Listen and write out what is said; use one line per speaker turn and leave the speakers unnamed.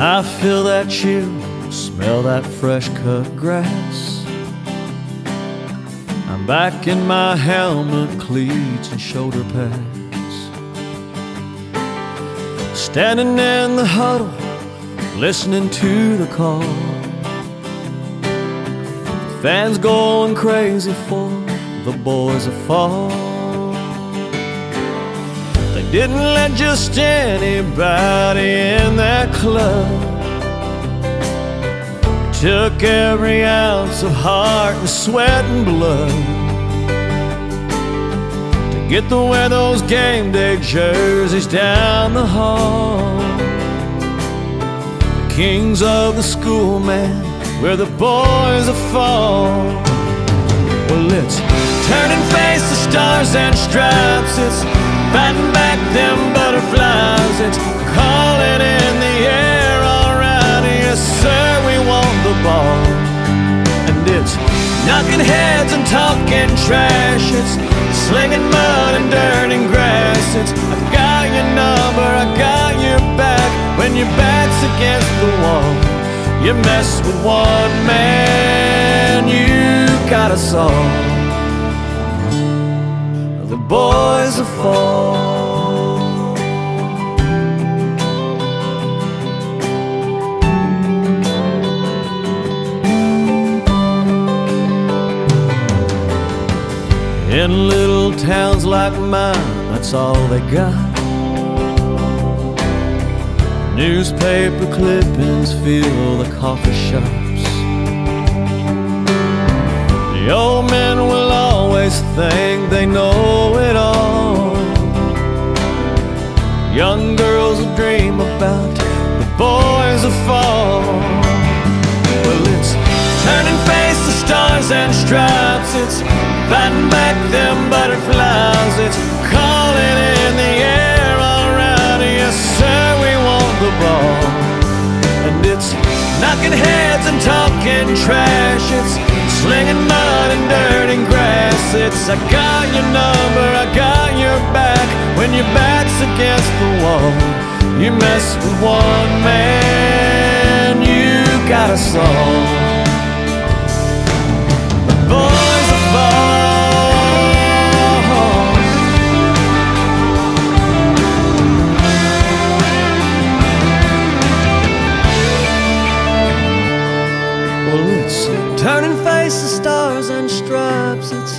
I feel that chill, smell that fresh cut grass. I'm back in my helmet, cleats, and shoulder pads. Standing in the huddle, listening to the call. Fans going crazy for the boys of fall. Didn't let just anybody in that club. Took every ounce of heart and sweat and blood to get to wear those game day jerseys down the hall. The kings of the school, man, where the boys are fall. Well, it's turning face to stars and stripes. It's fighting back them butterflies. It's calling in the air, alright. Yes, sir, we want the ball. And it's knocking heads and talking trash. It's slinging mud and dirt and grass. It's I got your number, I got your back. When your back's against the wall, you mess with one man, you got us all. The boys are fall. In little towns like mine, that's all they got. Newspaper clippings fill the coffee shops. The old men will always think they know it all. Young girls dream about the boys of fall. Well, it's turning face to stars and stripes. It's fighting back them butterflies. It's calling in the air, alright. Yes, sir, we want the ball. And it's knocking heads and talking trash. It's slinging mud and dirt and. It's I got your number, I got your back. When your back's against the wall, you mess with one man, you got us all. The boys of fall. Well, it's stars and stripes. It's